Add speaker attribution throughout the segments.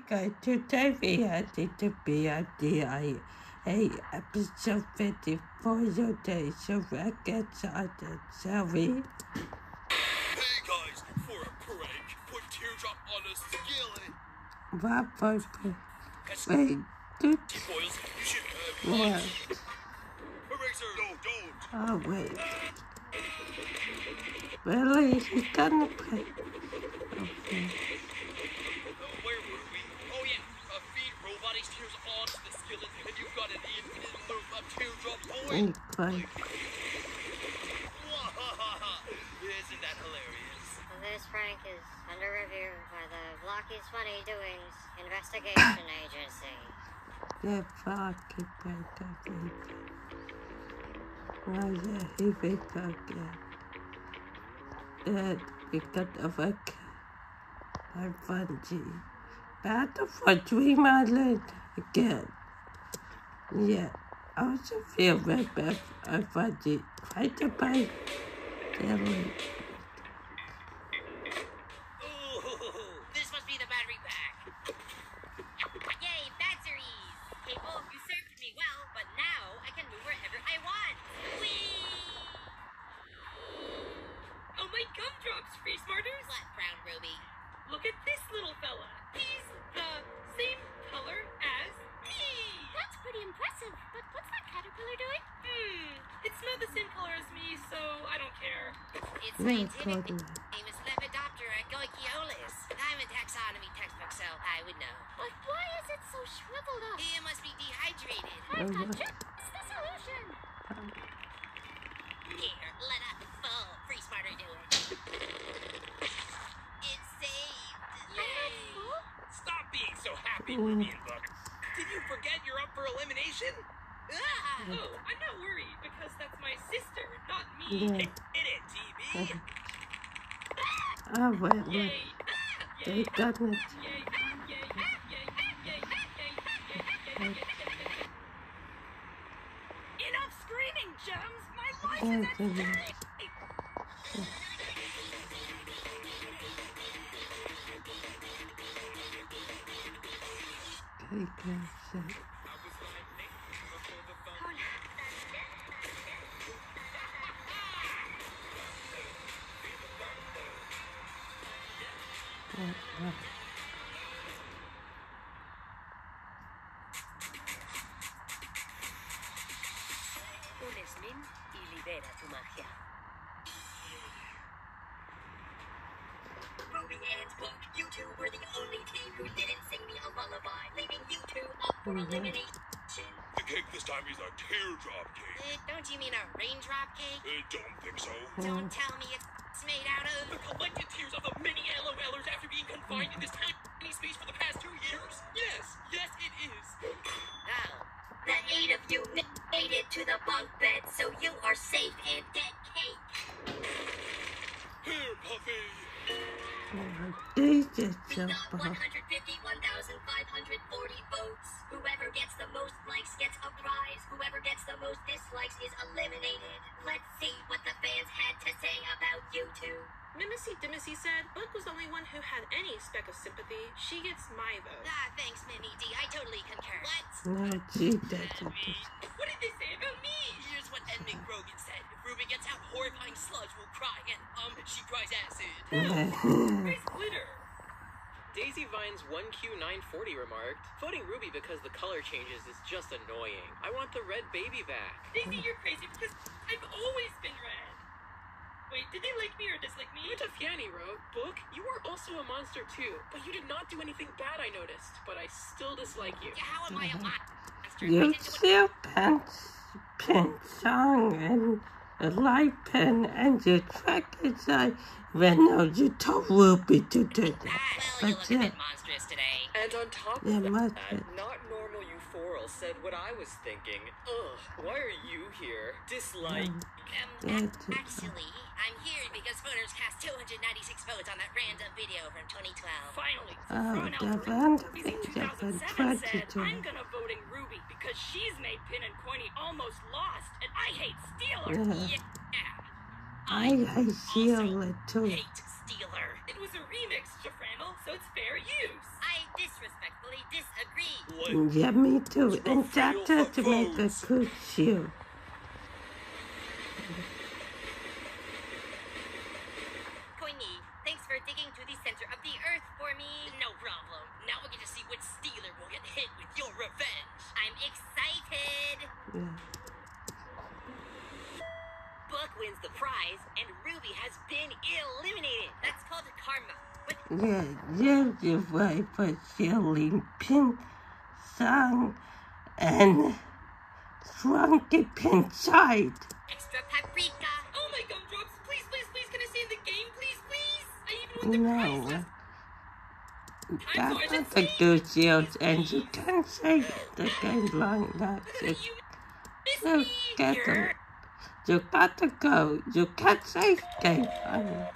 Speaker 1: Okay, today we had to be a DI. A episode 54 your day, so I get started, shall we?
Speaker 2: Hey guys, for a prank, put teardrop on a skillet.
Speaker 1: What was Wait, did...
Speaker 2: boils. You should have
Speaker 1: What?
Speaker 2: Eraser, no, don't.
Speaker 1: Oh, wait. Really? He's gonna play... Okay.
Speaker 2: Uh, where were we? Oh yeah, uh, feed robotics tears onto the skillet, and you've got an infinite loop of teardrop boy.
Speaker 1: Okay.
Speaker 2: Isn't that hilarious?
Speaker 3: This prank is under review by the Blocky's Funny Doings Investigation Agency.
Speaker 1: The fucking better people. Oh yeah, he will again. Then we got a work. I'm Fungi. Battle for Dream Island again. Yeah, I also feel very bad for Fungi. Fight the bike.
Speaker 2: Did you forget you're up for elimination?
Speaker 4: Ah!
Speaker 5: Oh, I'm not worried because that's my sister, not me.
Speaker 1: Yeah.
Speaker 2: In it, TB.
Speaker 1: Wait, wait.
Speaker 5: Yay!
Speaker 1: They got it.
Speaker 5: Enough screaming, Gems! My life is at stake!
Speaker 1: Take care, shit.
Speaker 6: Two for
Speaker 1: Mhm.
Speaker 6: elimination.
Speaker 2: The cake this time is a teardrop cake.
Speaker 4: Uh, don't you mean a raindrop cake?
Speaker 2: I don't think so.
Speaker 4: Don't tell me it's made out of...
Speaker 2: The collected tears of the many LOLers after being confined in this tiny space for the past two years? Yes, yes, it is.
Speaker 4: Oh,
Speaker 6: The eight of you made it to the bunk bed, so you are safe and get cake.
Speaker 2: Here, Puffy.
Speaker 1: This is
Speaker 6: We
Speaker 1: so
Speaker 6: gets the most likes gets a prize. Whoever gets the most dislikes is eliminated. Let's see what the fans had to say about you two.
Speaker 5: Mimissy Dimissy said Buck was the only one who had any speck of sympathy. She gets my vote.
Speaker 4: ah, thanks, Mimi D. I totally concur. What?
Speaker 1: No, she doesn't.
Speaker 5: What did they say about me?
Speaker 2: Here's what Ed Grogan said. If Ruby gets out, horrifying sludge will cry, and, um, she cries acid.
Speaker 5: Nice glitter.
Speaker 7: Daisy Vines 1Q940 remarked, Voting Ruby because the color changes is just annoying. I want the red baby back.
Speaker 5: Daisy, you're crazy because I've always been red. Wait, did they like me or dislike me?
Speaker 7: Rita Fiani wrote, Book, you are also a monster too, but you did not do anything bad, I noticed, but I still dislike you.
Speaker 4: How am I a mm-hmm. monster?
Speaker 1: You
Speaker 4: didn't do
Speaker 1: still pants, pin song and a light pen and your track is like when no, you told Ruby to do that.
Speaker 4: Ah, well, you
Speaker 1: But
Speaker 4: look a bit monstrous today.
Speaker 7: And on top
Speaker 1: Yeah,
Speaker 7: of that,
Speaker 1: much
Speaker 7: not normal said what I was thinking. Ugh, why are you here? Dislike.
Speaker 4: Um,
Speaker 1: Yeah,
Speaker 4: actually, I'm here because voters cast 296 votes on that random video from 2012.
Speaker 5: Finally,
Speaker 1: Oh,
Speaker 5: Bruno
Speaker 1: the
Speaker 5: Ruby
Speaker 1: random
Speaker 5: in 2007 said, I'm gonna voting Ruby because she's made Pin and Coiny almost lost, and I hate Steeler.
Speaker 1: Yeah.
Speaker 4: Yeah.
Speaker 1: I hate Sheila too.
Speaker 4: hate Steeler. It was a remix, Jafrandle, so it's fair use. I disrespectfully disagree.
Speaker 2: What?
Speaker 1: Yeah, me too. And that doesn't make a good shoe.
Speaker 4: Coiny, thanks for digging to the center of the earth for me. No problem. Now we get to see which Steeler will get hit with your revenge. I'm excited.
Speaker 1: Yeah.
Speaker 4: Book wins the prize, and Ruby has been eliminated. That's called karma. But
Speaker 1: Yeah, you're the right for feeling pin song and shrunken inside.
Speaker 4: extra paprika. Oh my gumdrops! Please, please, please, can I in the game? Please, please. I even won the.
Speaker 1: No. That's a good shield, and you can't say the game long enough. You,
Speaker 4: You miss
Speaker 1: you
Speaker 4: me.
Speaker 1: get them. You got to go. You can't say game long enough.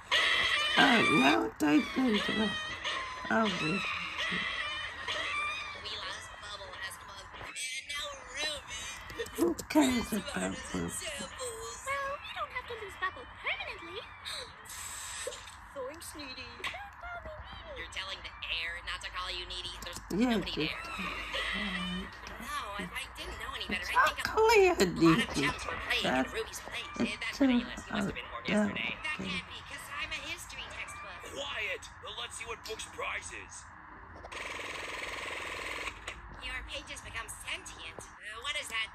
Speaker 1: Oh, now they think that. Oh,
Speaker 4: We Bubble last month, and
Speaker 1: who cares about this?
Speaker 4: Samples.
Speaker 6: Well, we don't have to lose Bubble permanently.
Speaker 4: Thanks, Needy. You're telling the air not to call you needy. There's
Speaker 1: Yes,
Speaker 4: nobody there. No, oh, if I didn't know any better, I'd
Speaker 1: not
Speaker 4: think a lot of
Speaker 1: Nikki.
Speaker 4: were playing
Speaker 1: That's
Speaker 4: Ruby's place.
Speaker 1: It's
Speaker 4: That's
Speaker 1: too
Speaker 4: ridiculous. You must have
Speaker 1: out.
Speaker 4: That
Speaker 1: there.
Speaker 4: can't be, because I'm a.
Speaker 2: Quiet. Let's see what Book's prize is.
Speaker 4: Your pages become sentient. Uh, what is that?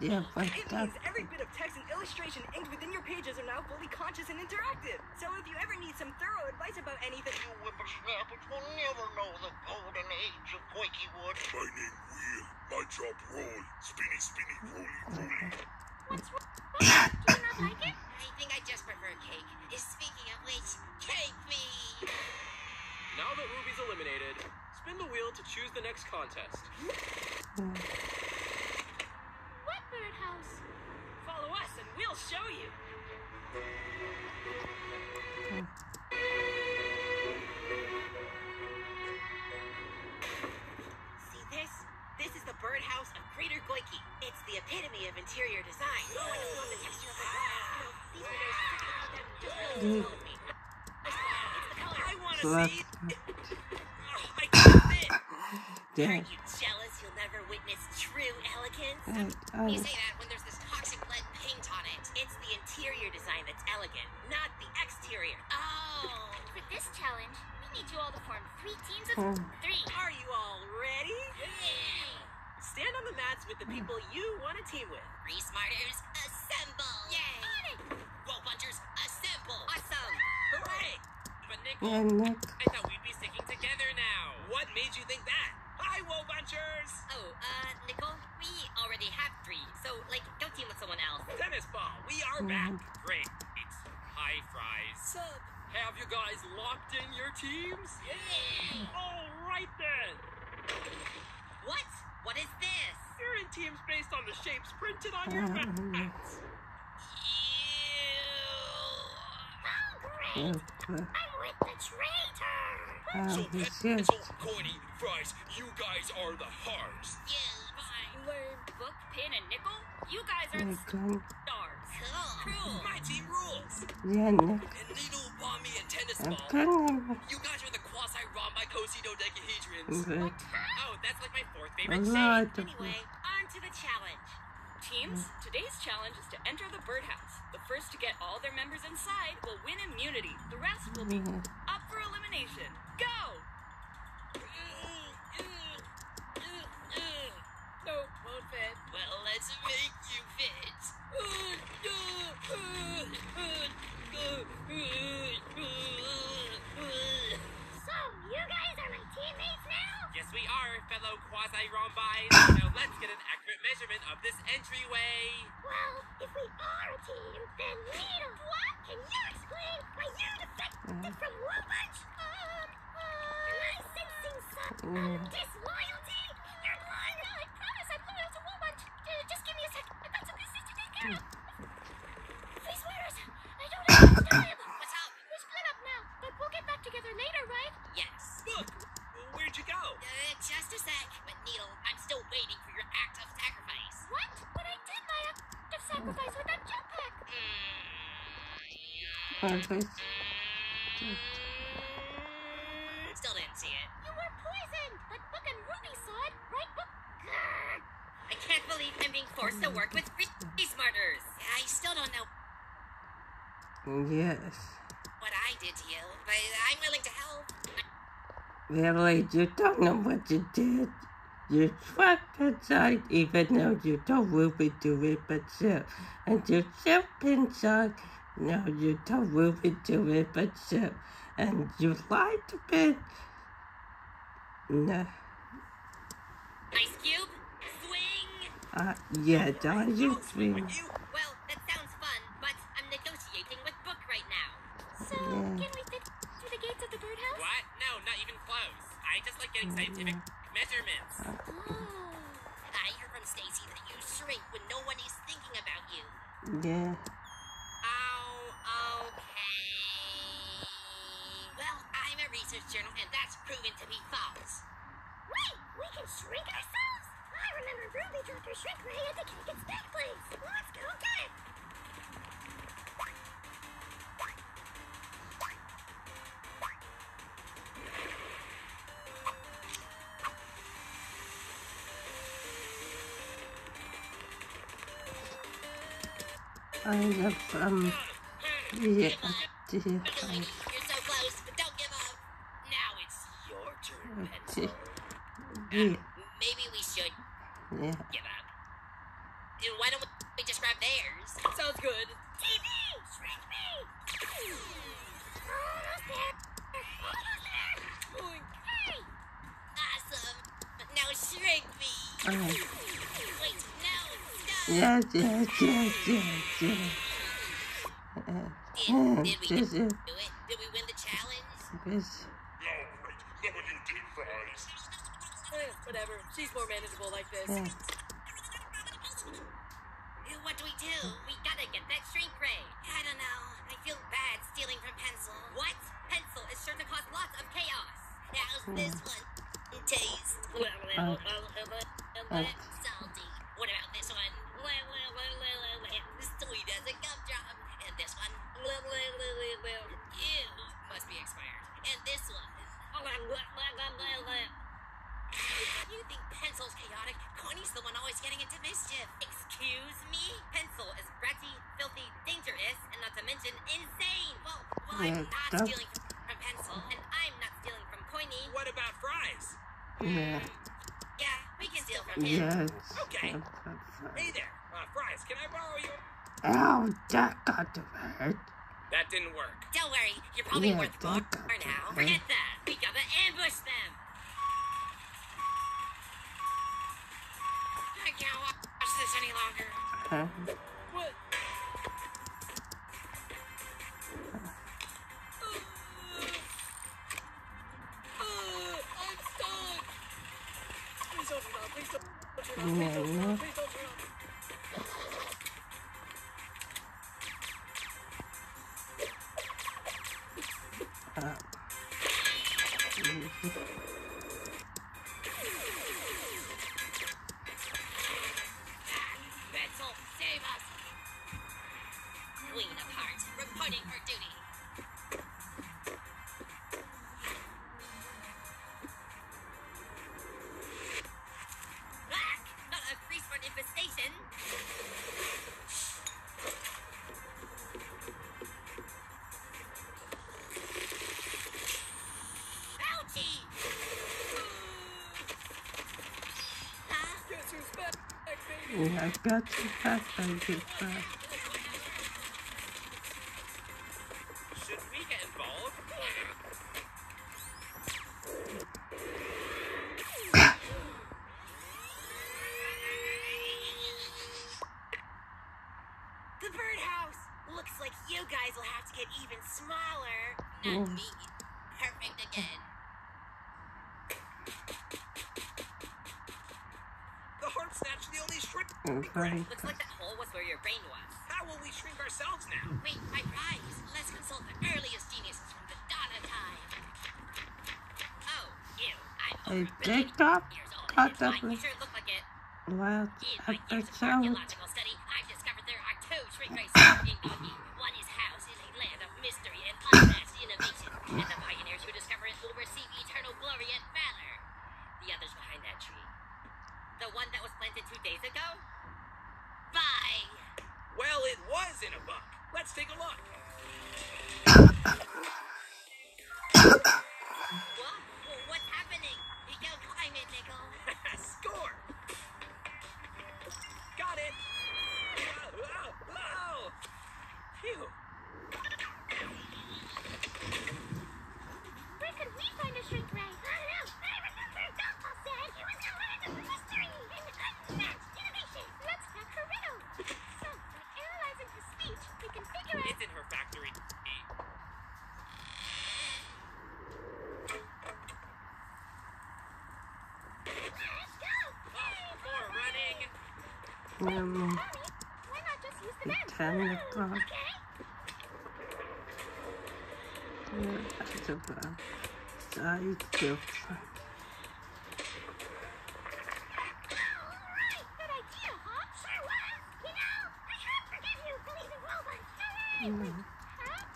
Speaker 1: Yeah, but
Speaker 8: It means every bit of text and illustration inked within your pages are now fully conscious and interactive. So if you ever need some thorough advice about anything,
Speaker 2: You whippersnappers will never know the golden age of Quakey Wood. My name Wheel. My job roll. Spinny, spinny, roly, roly.
Speaker 6: What's wrong? Do you not like it?
Speaker 4: I think I just prefer cake. Speaking of which, cake me!
Speaker 7: Now that Ruby's eliminated, spin the wheel to choose the next contest.
Speaker 6: What birdhouse?
Speaker 8: follow us and we'll show you.
Speaker 4: never witness true elegance?
Speaker 1: I,
Speaker 4: You say that when there's this toxic lead paint on it. It's the interior design that's elegant, not the exterior. Oh.
Speaker 6: For this challenge, we need you all to form three teams of
Speaker 1: Hmm.
Speaker 6: three.
Speaker 8: Are you all ready?
Speaker 4: Yay!
Speaker 8: Stand on the mats with the people you want to team with.
Speaker 4: Free smarters,
Speaker 7: But Nick,
Speaker 1: yeah,
Speaker 7: I thought we'd be sticking together now. What made you think that? Hi, Woe Bunchers!
Speaker 4: Oh, uh, Nicole, we already have three, so, like, go team with someone else.
Speaker 7: Tennis ball, we are back. Great. It's Hi, Fries.
Speaker 8: Sup?
Speaker 7: Have you guys locked in your teams?
Speaker 4: Yay!
Speaker 7: All right then.
Speaker 4: What? What is this?
Speaker 7: You're in teams based on the shapes printed on your mats.
Speaker 6: Oh, great! Traitor.
Speaker 1: oh,
Speaker 2: So,
Speaker 1: he
Speaker 2: Pet,
Speaker 1: said,
Speaker 2: Coiny, Fries, you guys are the Harms.
Speaker 4: Yeah, fine.
Speaker 5: Book, Pin, and Nickel, you guys are the stars.
Speaker 4: Cool.
Speaker 2: My team rules.
Speaker 1: Yeah, Nick.
Speaker 2: And Needle, Bomby, and Tennis
Speaker 1: I'm
Speaker 2: Ball.
Speaker 1: gonna,
Speaker 2: You guys are the quasi-rhombicosidodecahedrons.
Speaker 1: but
Speaker 7: Oh, that's like my fourth favorite
Speaker 1: lot
Speaker 7: shape.
Speaker 4: Anyway, on to the challenge.
Speaker 5: Teams, today's challenge is to enter the birdhouse. The first to get all their members inside will win immunity. The rest will be
Speaker 1: mm-hmm.
Speaker 5: up for elimination. Go! Mm,
Speaker 4: mm, mm, no, won't fit.
Speaker 6: Well, on Still didn't see it. You were poisoned, but Book and Ruby saw it, right? Book. I can't
Speaker 4: believe
Speaker 1: I'm being
Speaker 4: forced to work with these murders. I still don't know.
Speaker 1: Oh, yes.
Speaker 4: What I did to you, but I'm willing to help.
Speaker 1: Really, you don't know what you did. You trapped inside, even though you don't really do it, but still, and you're trapped inside no, you told Ruby to it, but still. And you lied to Ben. No.
Speaker 4: Ice Cube, swing.
Speaker 1: Uh, yeah, don't you swing.
Speaker 4: Well, that sounds fun, but I'm negotiating with Book right now.
Speaker 6: So,
Speaker 1: Yeah.
Speaker 6: can we fit through the gates of the birdhouse?
Speaker 9: What? No, not even close. I just like getting mm-hmm. scientific measurements.
Speaker 6: Oh.
Speaker 4: I heard from Stacy that you shrink when no one is thinking about you.
Speaker 1: Yeah.
Speaker 6: Ruby shrink ray at the cake and steak place. Let's go get it.
Speaker 1: I have, um, yeah,
Speaker 4: You're so close, but don't give up. Now it's your turn, Pencil.
Speaker 1: yeah,
Speaker 4: Maybe we should
Speaker 1: yeah.
Speaker 4: give up. Dude, why don't we just grab theirs?
Speaker 7: Sounds good.
Speaker 6: TV! Shrink me! Almost there. Almost there. Hey!
Speaker 4: Awesome. Now shrink me.
Speaker 1: Alright.
Speaker 4: Wait, no, stop.
Speaker 1: Yes, yes, yes, yes, yes. Uh,
Speaker 4: Did, did we do
Speaker 1: yes, yes,
Speaker 4: it? Did we win the challenge?
Speaker 1: Yes.
Speaker 7: Eh, whatever. She's more manageable like this.
Speaker 1: Yeah.
Speaker 4: What do we do? We gotta get that shrink ray. I don't know. I feel bad stealing from Pencil. What? Pencil is sure to cause lots of chaos. How's this one? Taste.
Speaker 1: Uh,
Speaker 4: Salty. What about this one? Sweet as a gumdrop. And this one? Ew. Must be expired. And this one? You think Pencil's chaotic? Coiny's the one always getting into mischief. Excuse me? Pencil is bratty, filthy, dangerous, and not to mention insane. Well, well I'm not
Speaker 1: that's-
Speaker 4: stealing from Pencil, and I'm not stealing from Coiny.
Speaker 9: What about fries?
Speaker 1: Yeah,
Speaker 4: Yeah, we can steal from him.
Speaker 1: yes.
Speaker 9: Okay.
Speaker 1: That's- that's
Speaker 9: Hey there, uh, fries. Can I borrow your?
Speaker 1: right. Ow, that got to hurt.
Speaker 9: That didn't work.
Speaker 4: Don't worry, you're probably
Speaker 1: Yeah,
Speaker 4: worth more
Speaker 1: that
Speaker 4: now. Forget that. We gotta ambush them. I can't watch this any longer.
Speaker 1: Huh?
Speaker 7: What? Uh, I'm stuck. Please don't. Please don't. Please don't baby?
Speaker 1: yeah, I got you back, baby. Back.
Speaker 9: Should we get involved?
Speaker 4: The birdhouse! Looks like you guys will have to get even smaller.
Speaker 1: Mm.
Speaker 4: Not me.
Speaker 9: Shrink.
Speaker 1: Okay.
Speaker 4: Looks like that hole was where your brain was.
Speaker 9: How will we shrink ourselves now?
Speaker 4: Wait, my prize. Let's consult the earliest geniuses from the dawn of time. Oh, you. I'm over a billion years old.
Speaker 1: cut
Speaker 4: and
Speaker 1: that
Speaker 4: fine, you
Speaker 1: with-
Speaker 4: sure look like it.
Speaker 1: Well,
Speaker 4: In my years of
Speaker 1: episode.
Speaker 4: archaeological study, I've discovered there are two shrink ray cities in Doggy. One is housed in a land of mystery and unmatched innovation, and the pioneers who discover it will receive eternal glory and valor. The other's behind that tree. The one that was planted two days ago?
Speaker 9: Why?
Speaker 10: Well, it was in a. Let's take a look.
Speaker 9: What? What's happening? Climb it, Nickel.
Speaker 10: Score! Got it! Phew.
Speaker 6: Where could we find a shrink ray? I don't know. I remember Gumball said he was the land of mystery and unmatched innovation. Let's crack her riddle. So, by analyzing her speech, we can figure out.
Speaker 9: It's in her factory.
Speaker 6: Let's go!
Speaker 9: Oh, more running.
Speaker 1: Um,
Speaker 6: Bomby, why not just use the vent?
Speaker 1: Ten o'clock.
Speaker 6: Okay.
Speaker 1: Yeah, that's about side different.
Speaker 6: Alright, good idea, huh? Sure was. You know, I can't forgive you for leaving robots.
Speaker 1: Mm.
Speaker 6: Huh?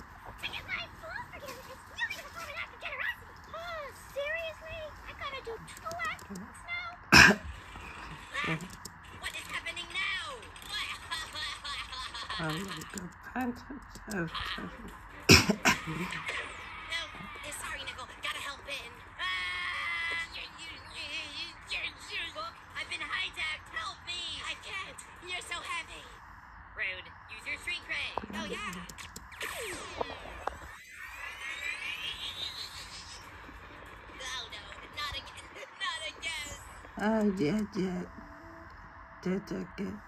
Speaker 6: Because my full forgiveness is really the form of act of generosity. Oh, seriously? I gotta do two acts now?
Speaker 9: What is happening now? Eh, sorry, Nickel. Gotta help in. I've been hijacked. Help me. I can't. You're so heavy. Rude. Use your street ray. Oh, yeah. Oh, no. Not again. Not again.
Speaker 1: Oh, yeah, yeah. Did again.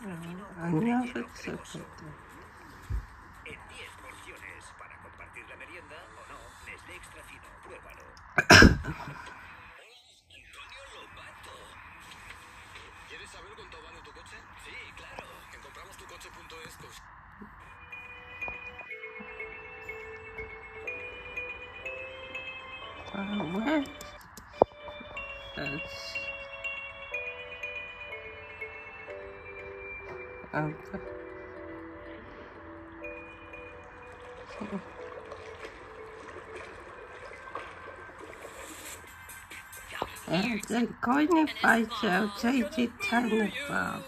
Speaker 10: En 10 porciones para compartir la merienda o no, Nestlé Extra Fino, pruébalo. Antonio Lobato. ¿Quieres saber cuánto vale tu coche? Sí, claro. En compramostucoche.es cons-
Speaker 1: Uh, Um, and the going to fight out, take it time about.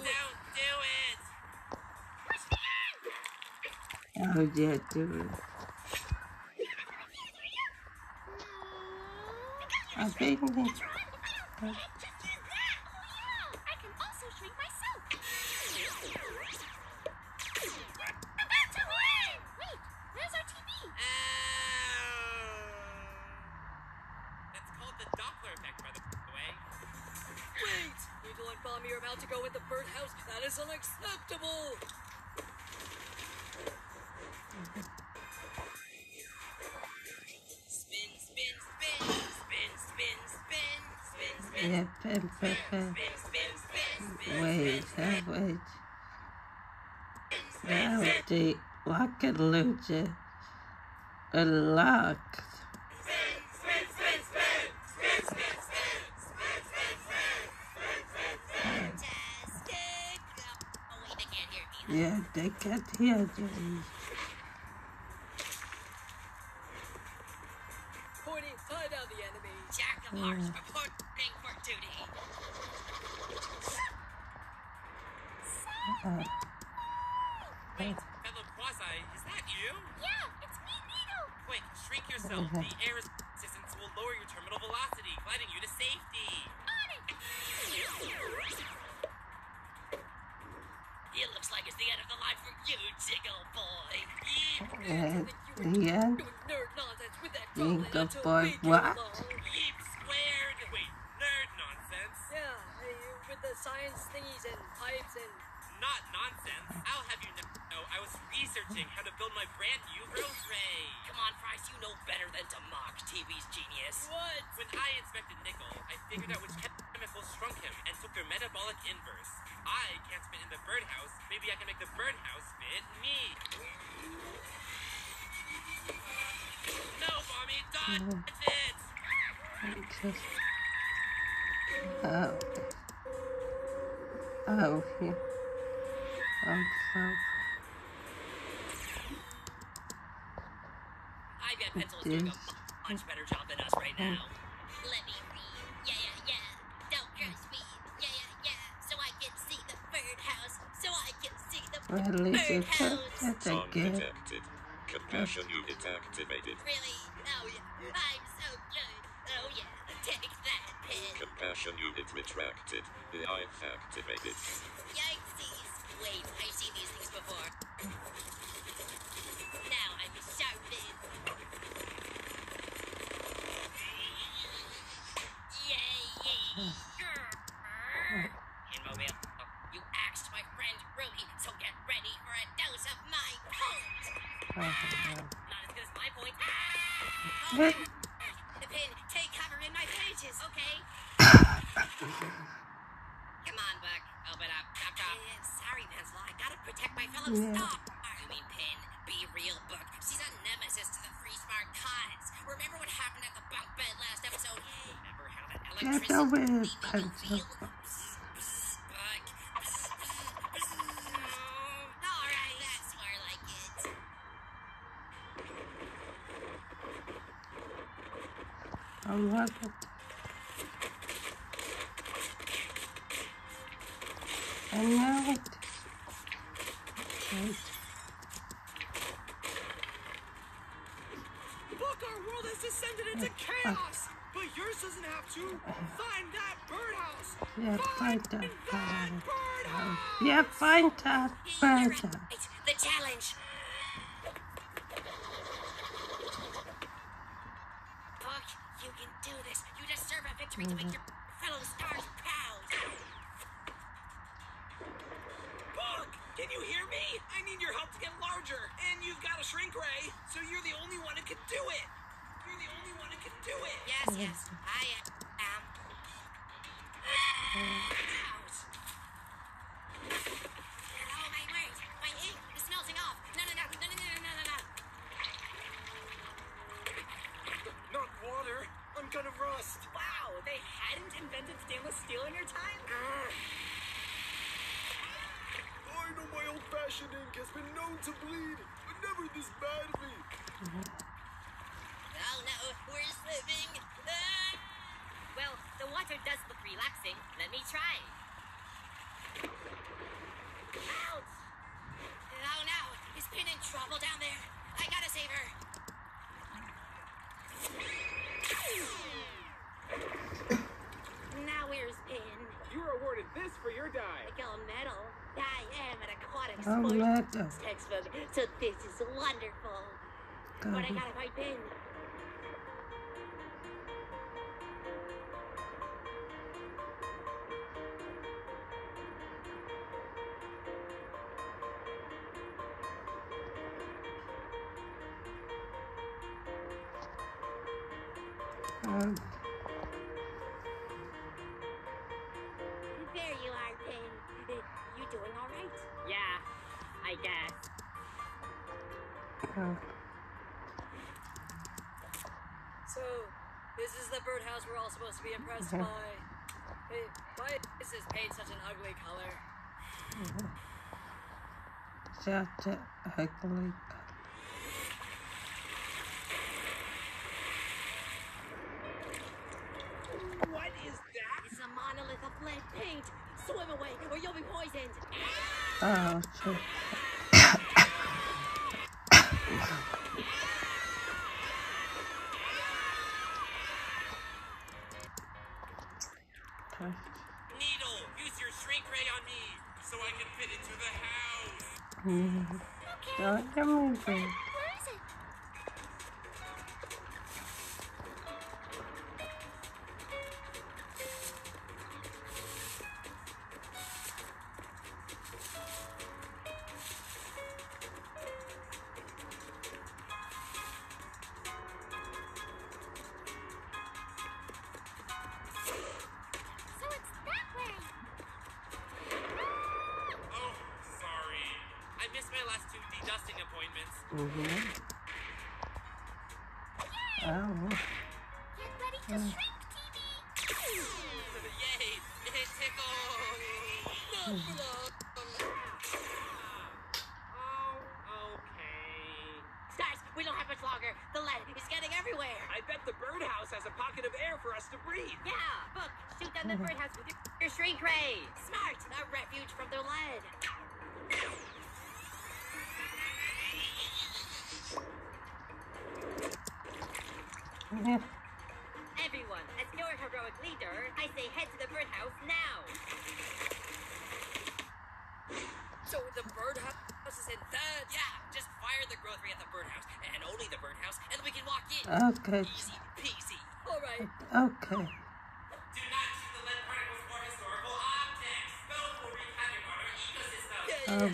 Speaker 9: Don't do it!
Speaker 1: Oh, yeah, do it. I
Speaker 9: hear me.
Speaker 1: Yeah, they can't hear.
Speaker 5: Pointy, tie down the enemy.
Speaker 9: Jack of Hearts reporting for duty.
Speaker 1: Uh,
Speaker 9: Wait, fellow Quasi, is that you?
Speaker 6: Yeah, it's me, Needle.
Speaker 9: Quick, shrink yourself. The air resistance will lower your terminal velocity, gliding you to safety.
Speaker 6: On it.
Speaker 9: It looks like it's the end of the line for you, Jiggle Boy. Yeep,
Speaker 1: yeah,
Speaker 5: Doing nerd nonsense with that
Speaker 1: Jingle boy, what?
Speaker 9: yeep squared. Wait, nerd nonsense.
Speaker 5: Yeah, with the science thingies and pipes and
Speaker 9: Not nonsense. I'll have you know I was researching how to build my brand new Rose Ray. Come on, Price, you know better than to mock TV's genius.
Speaker 5: what?
Speaker 9: When I inspected Nickel, I figured out which chemicals shrunk him and took their metabolic inverse. I can't fit in the birdhouse. Maybe I can make the birdhouse fit me. No, Bomby, dodge oh. it!
Speaker 1: Just. Oh. Oh, yeah. I'm so.
Speaker 4: I bet Pencil is doing a much better job than us right now.
Speaker 11: Let me read. Yeah, yeah, yeah. Don't curse me. Yeah, yeah, yeah. So I can see the birdhouse. So I can see the
Speaker 1: Well, it's a
Speaker 11: birdhouse.
Speaker 1: that's a good.
Speaker 12: Compassion unit activated.
Speaker 11: Really? Oh, yeah. I'm so good. Oh, yeah. Take that, Pin.
Speaker 12: Compassion unit retracted. AI activated.
Speaker 11: Yikesies. Wait,
Speaker 4: in my pages, okay? Come on, Buck. Open up. Chop, chop. sorry. I gotta protect my fellow
Speaker 1: Yeah.
Speaker 4: You mean Pin? Be real, Buck. She's a nemesis to the Free Smart cause. Remember what happened at the bunk bed last episode? Remember how that
Speaker 1: Get
Speaker 4: electricity
Speaker 1: over I love it. And now it. Right.
Speaker 7: Look, our world has descended into chaos! But yours doesn't have to. Find that birdhouse!
Speaker 1: Yeah, find that
Speaker 7: that
Speaker 1: bird.
Speaker 7: birdhouse!
Speaker 1: Yeah, find that
Speaker 4: You're
Speaker 1: bird.
Speaker 4: right. The challenge. Buck, you can do this. You deserve a victory to make your fellow stars proud.
Speaker 7: Buck, can you hear me? I need your help to get larger. And you've got a shrink ray, so you're the only one who can do it. You're the only one who can do it.
Speaker 4: Yes, yes, I am. textbook. Oh, Text so this is wonderful. God. But I gotta pipe.
Speaker 1: Oh,
Speaker 5: So, this is the birdhouse we're all supposed to be impressed by. Hey, why is this paint such an ugly color?
Speaker 1: such a ugly.
Speaker 7: What is that?
Speaker 4: It's a monolith of lead paint. Swim away, or you'll be poisoned.
Speaker 1: Oh, shit.
Speaker 9: My last two dedusting appointments.
Speaker 1: Mm-hmm. Oh.
Speaker 6: Get ready to
Speaker 1: Mm.
Speaker 6: shrink, TV.
Speaker 9: Yay! It tickles! Oh, okay.
Speaker 11: Guys, we don't have much longer. The lead is getting everywhere.
Speaker 7: I bet the birdhouse has a pocket of air for us to breathe.
Speaker 11: Yeah, look, shoot down the birdhouse with your, your shrink ray. Smart, a refuge from the lead.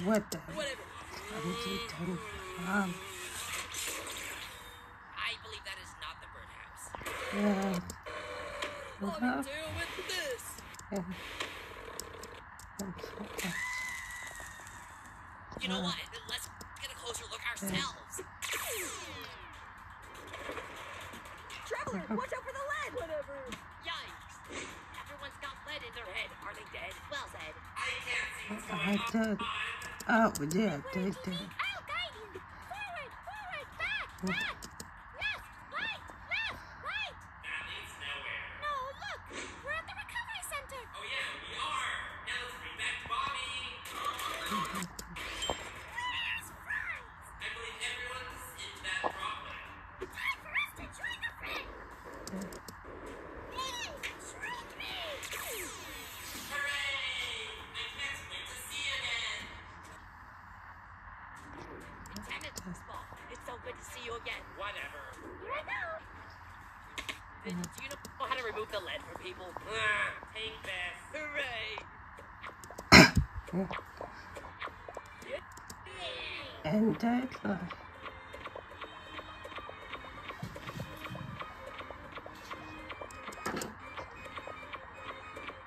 Speaker 1: What the?
Speaker 11: Whatever.
Speaker 1: Um,
Speaker 4: I believe that is not the birdhouse.
Speaker 1: yeah.
Speaker 11: What do
Speaker 1: Uh-huh.
Speaker 11: you do with this?
Speaker 1: Yeah. Okay.
Speaker 4: You know what? Let's get a closer look ourselves.
Speaker 8: Traveler, watch out for the lead. Whatever.
Speaker 11: Yikes. Everyone's got lead in their head. Are they dead? Well said.
Speaker 9: I can't see what's
Speaker 1: I
Speaker 9: going on.
Speaker 1: Oh, yeah, they did.
Speaker 6: I'll guide you. Forward, forward, back, back. Left, right, left, right.
Speaker 9: That leads nowhere.
Speaker 6: No, look. We're at the recovery center.
Speaker 9: Oh yeah, we are. Now let's bring back Bobby.
Speaker 6: Where's Franz?
Speaker 9: I believe everyone's in that problem.
Speaker 6: Time for us to join the fray. Hey, shrink me.
Speaker 9: Hooray! I can't wait to see you again.
Speaker 11: Damn it, Small. It's so good to see you again.
Speaker 9: Whatever.
Speaker 6: Here I go.
Speaker 11: Do you know how to remove the lead from people?
Speaker 9: Ah, take this.
Speaker 11: Hooray!
Speaker 1: And deadline.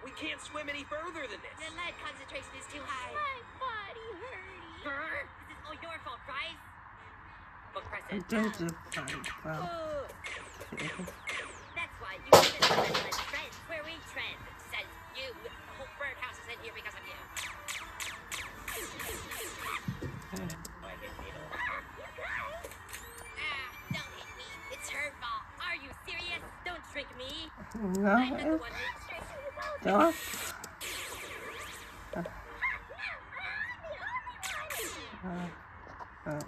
Speaker 7: We can't swim any further than this.
Speaker 11: The lead concentration is too high.
Speaker 6: My body hurting.
Speaker 11: Brr, this is all your fault, right? Look, Preston.
Speaker 1: It does a fine
Speaker 11: oh.
Speaker 1: No,
Speaker 11: one who
Speaker 1: don't. Uh, um,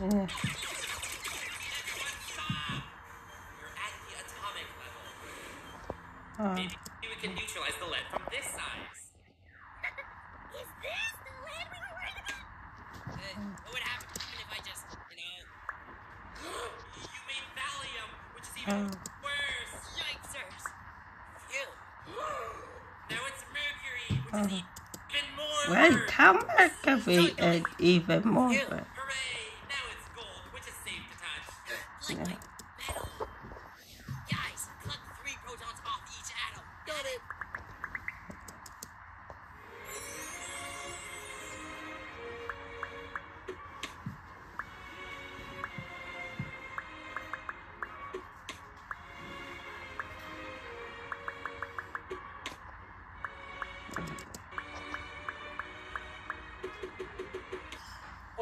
Speaker 1: yeah.
Speaker 9: You're at the atomic level.
Speaker 1: Uh,
Speaker 9: Maybe we can neutralize the lead from this size.
Speaker 6: Is this the lead we were worried about?
Speaker 4: Uh, what would happen if I just, you know,
Speaker 9: you made thallium, which is
Speaker 1: Oh.
Speaker 9: even worse.
Speaker 4: yikesers? Phew.
Speaker 9: Now it's mercury, which is
Speaker 1: well, come back if we even more.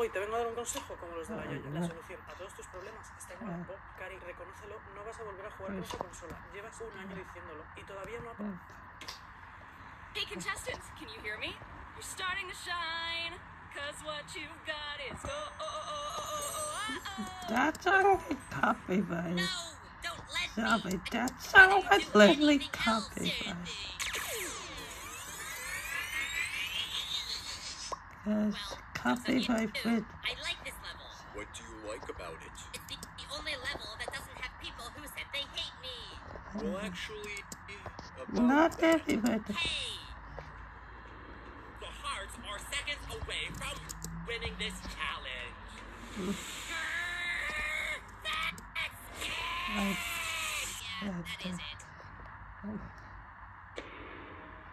Speaker 13: Hoy te vengo a dar un consejo como los de la Yoyo. La solución a todos tus problemas está en Bob. Cari, reconócelo, no vas a volver a jugar con esa consola. Llevas un año diciéndolo y todavía no ha...
Speaker 5: Hey, contestants, can you hear me? You're starting to shine, cause what you've got is oh, oh, oh, oh, oh, oh, oh, oh.
Speaker 1: That song is copyrighted.
Speaker 4: No, don't let
Speaker 1: Sorry,
Speaker 4: me.
Speaker 1: that song was
Speaker 4: do
Speaker 1: literally
Speaker 4: anything else,
Speaker 1: copyrighted.
Speaker 4: Sandy.
Speaker 1: Because copyright with
Speaker 11: I like this level.
Speaker 10: What do you like about it?
Speaker 11: It's the, the only level that doesn't have people who said they hate me.
Speaker 10: Well, actually, about
Speaker 1: not
Speaker 10: that.
Speaker 1: everybody.
Speaker 11: Hey,
Speaker 9: The hearts are seconds away from winning this challenge.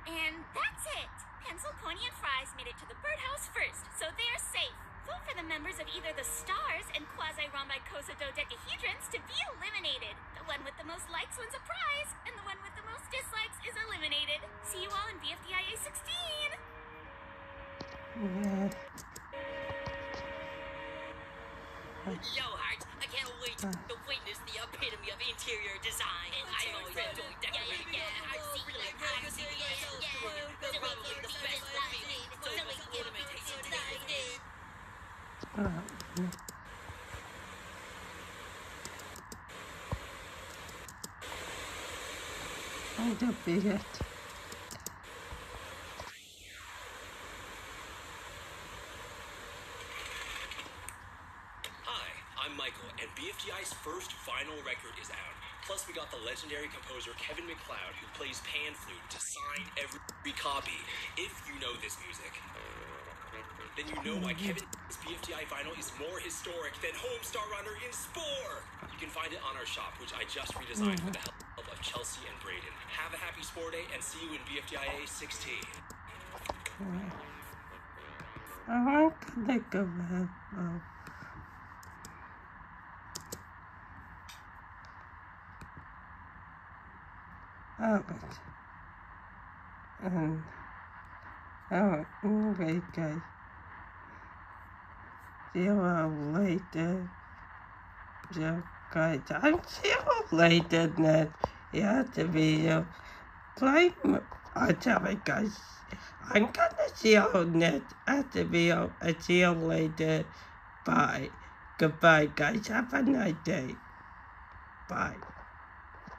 Speaker 6: And that's it! Pencil, Pony, and Fries made it to the birdhouse first, so they're safe. Vote for the members of either the Stars and Quasi-Rhombicosidodecahedrons to be eliminated. The one with the most likes wins a prize, and the one with the most dislikes is eliminated. See you all in BFDIA 16!
Speaker 1: Yeah.
Speaker 4: Yo, Hearts, I can't wait to witness the epitome of interior design. And I always enjoy decorating. Yeah, yeah, I've seen it. I've seen it. Yeah, yeah. They're probably the best movie. So much ornamentation to it.
Speaker 1: Uh, I don't beat it.
Speaker 2: Hi, I'm Michael, and BFDI's first vinyl record is out. Plus, we got the legendary composer Kevin MacLeod, who plays pan flute, to sign every copy. If you know this music, then you know why Kevin's BFDI vinyl is more historic than Homestar Runner in Spore. You can find it on our shop, which I just redesigned with the help of Chelsea and Braden. Have a happy Spore Day, and see you in BFDIA 16.
Speaker 1: I want to go of oh. Oh. But um, oh, anyway, guys, see you later. So, guys, I'm see you later. Have to be uh, play. I tell you guys, I'm gonna see you that at the video. I see you later. Bye. Goodbye, guys. Have a nice day. Bye.